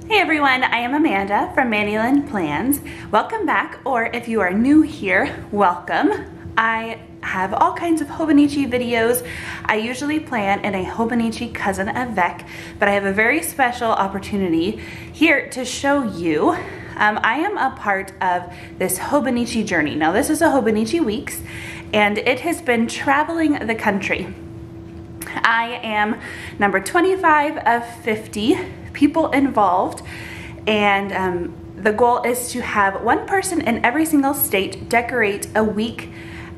Hey everyone, I am Amanda from Mandy Lynn Plans. Welcome back, or if you are new here, welcome. I have all kinds of Hobonichi videos. I usually plan in a Hobonichi cousin avec, but I have a very special opportunity here to show you. Um, I am a part of this Hobonichi journey. Now this is a Hobonichi Weeks, and it has been traveling the country. I am number 25 of 50 people involved and um, the goal is to have one person in every single state decorate a week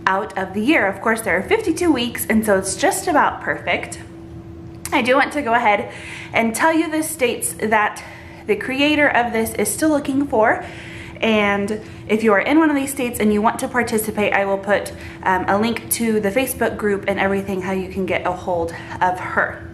out of the year. Of course, there are 52 weeks, and so it's just about perfect. I do want to go ahead and tell you the states that the creator of this is still looking for. And if you are in one of these states and you want to participate, I will put um, a link to the Facebook group and everything how you can get a hold of her.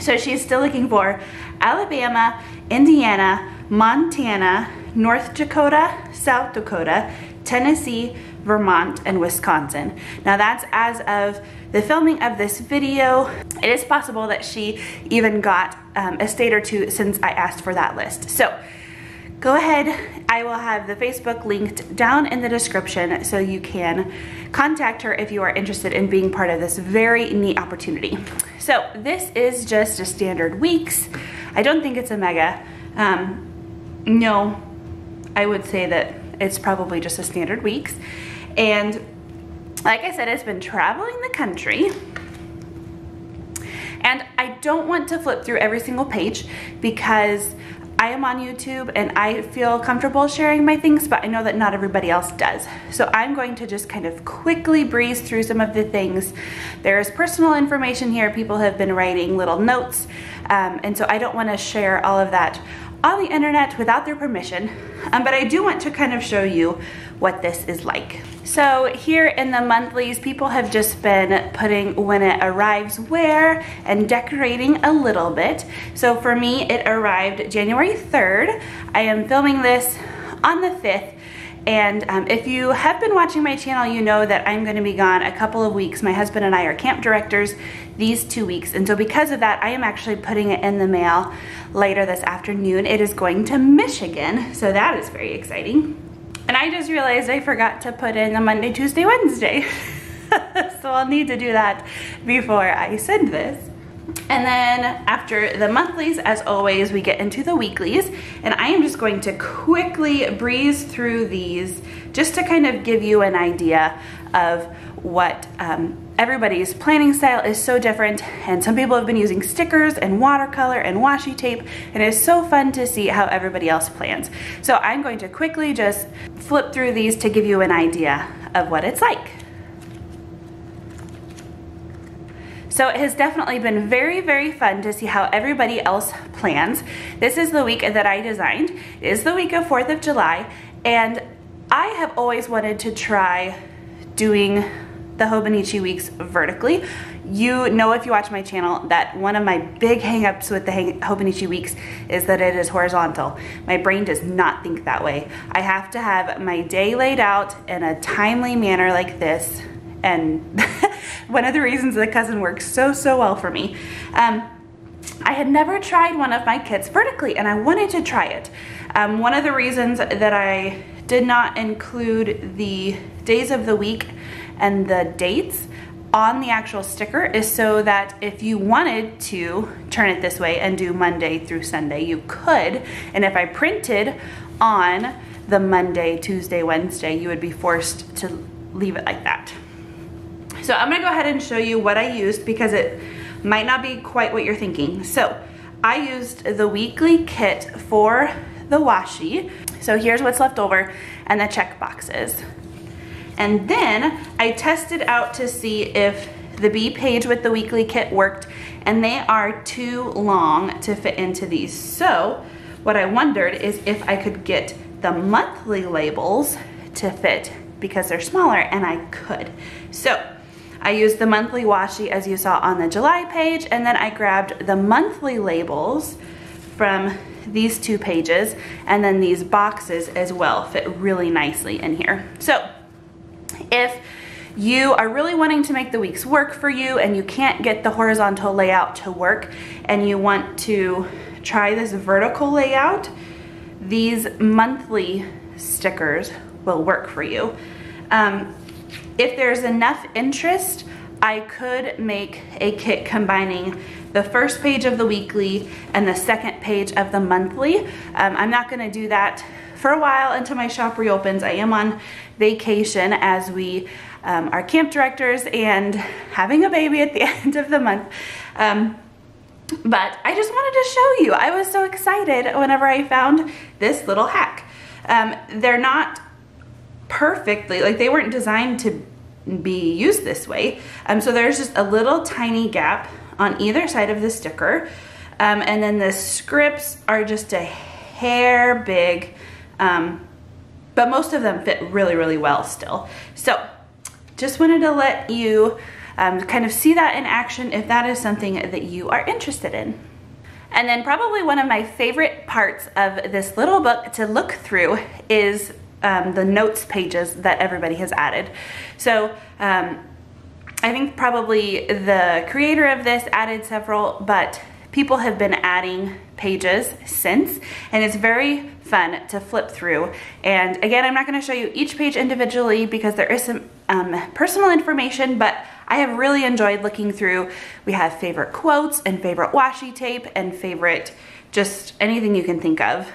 So she's still looking for Alabama, Indiana, Montana, North Dakota, South Dakota, Tennessee, Vermont, and Wisconsin. Now that's as of the filming of this video. It is possible that she even got um, a state or two since I asked for that list. So go ahead, I will have the Facebook linked down in the description so you can contact her if you are interested in being part of this very neat opportunity. So this is just a standard weeks. I don't think it's a mega. Um, no, I would say that it's probably just a standard weeks. And like I said, it's been traveling the country. And I don't want to flip through every single page because I am on YouTube and I feel comfortable sharing my things, but I know that not everybody else does. So I'm going to just kind of quickly breeze through some of the things. There's personal information here. People have been writing little notes. Um, and so I don't want to share all of that on the internet without their permission, um, but I do want to kind of show you what this is like. So here in the monthlies, people have just been putting when it arrives where and decorating a little bit. So for me, it arrived January 3rd. I am filming this on the 5th and um, if you have been watching my channel, you know that I'm gonna be gone a couple of weeks. My husband and I are camp directors these two weeks. And so because of that, I am actually putting it in the mail later this afternoon. It is going to Michigan, so that is very exciting. And I just realized I forgot to put in the Monday, Tuesday, Wednesday. so I'll need to do that before I send this. And then after the monthlies, as always, we get into the weeklies. And I am just going to quickly breeze through these just to kind of give you an idea of what um, everybody's planning style is so different. And some people have been using stickers and watercolor and washi tape. And it's so fun to see how everybody else plans. So I'm going to quickly just flip through these to give you an idea of what it's like. So it has definitely been very, very fun to see how everybody else plans. This is the week that I designed. It is the week of 4th of July, and I have always wanted to try doing the Hobonichi weeks vertically. You know if you watch my channel that one of my big hangups with the Hobonichi weeks is that it is horizontal. My brain does not think that way. I have to have my day laid out in a timely manner like this and one of the reasons the cousin works so, so well for me. Um, I had never tried one of my kits vertically and I wanted to try it. Um, one of the reasons that I did not include the days of the week and the dates on the actual sticker is so that if you wanted to turn it this way and do Monday through Sunday, you could. And if I printed on the Monday, Tuesday, Wednesday, you would be forced to leave it like that. So I'm gonna go ahead and show you what I used because it might not be quite what you're thinking. So I used the weekly kit for the washi. So here's what's left over and the check boxes. And then I tested out to see if the B page with the weekly kit worked and they are too long to fit into these. So what I wondered is if I could get the monthly labels to fit because they're smaller and I could. So I used the monthly washi as you saw on the July page and then I grabbed the monthly labels from these two pages and then these boxes as well fit really nicely in here. So if you are really wanting to make the weeks work for you and you can't get the horizontal layout to work and you want to try this vertical layout, these monthly stickers will work for you. Um, if there's enough interest, I could make a kit combining the first page of the weekly and the second page of the monthly. Um, I'm not gonna do that for a while until my shop reopens. I am on vacation as we um, are camp directors and having a baby at the end of the month. Um, but I just wanted to show you. I was so excited whenever I found this little hack. Um, they're not perfectly, like they weren't designed to be used this way. Um, so there's just a little tiny gap on either side of the sticker. Um, and then the scripts are just a hair big, um, but most of them fit really, really well still. So just wanted to let you um, kind of see that in action if that is something that you are interested in. And then probably one of my favorite parts of this little book to look through is um, the notes pages that everybody has added. So um, I think probably the creator of this added several, but people have been adding pages since and it's very fun to flip through. And again I'm not going to show you each page individually because there is some um, personal information but I have really enjoyed looking through. We have favorite quotes and favorite washi tape and favorite just anything you can think of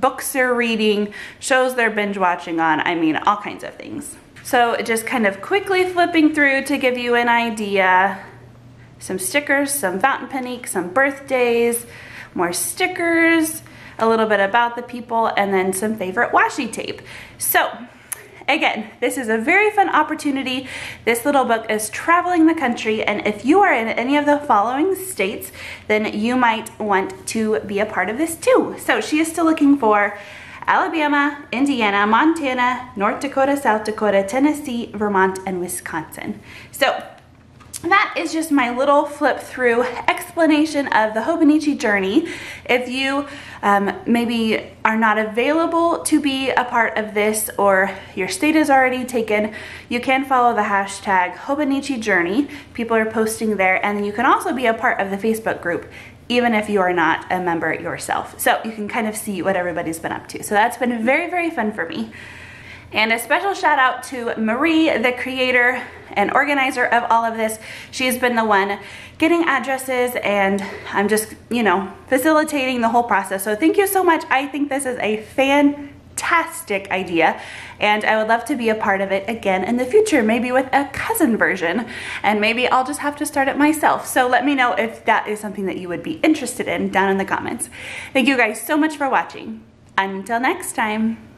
books they're reading shows they're binge watching on I mean all kinds of things so just kind of quickly flipping through to give you an idea some stickers, some fountain pen some birthdays, more stickers, a little bit about the people, and then some favorite washi tape. So again, this is a very fun opportunity. This little book is traveling the country, and if you are in any of the following states, then you might want to be a part of this too. So she is still looking for Alabama, Indiana, Montana, North Dakota, South Dakota, Tennessee, Vermont, and Wisconsin. So that is just my little flip through explanation of the Hobonichi journey. If you um, maybe are not available to be a part of this or your state is already taken, you can follow the hashtag Hobonichi journey. People are posting there and you can also be a part of the Facebook group even if you are not a member yourself. So you can kind of see what everybody's been up to. So that's been very, very fun for me. And a special shout out to Marie, the creator and organizer of all of this. She's been the one getting addresses and I'm just, you know, facilitating the whole process. So thank you so much. I think this is a fantastic idea and I would love to be a part of it again in the future, maybe with a cousin version and maybe I'll just have to start it myself. So let me know if that is something that you would be interested in down in the comments. Thank you guys so much for watching. Until next time.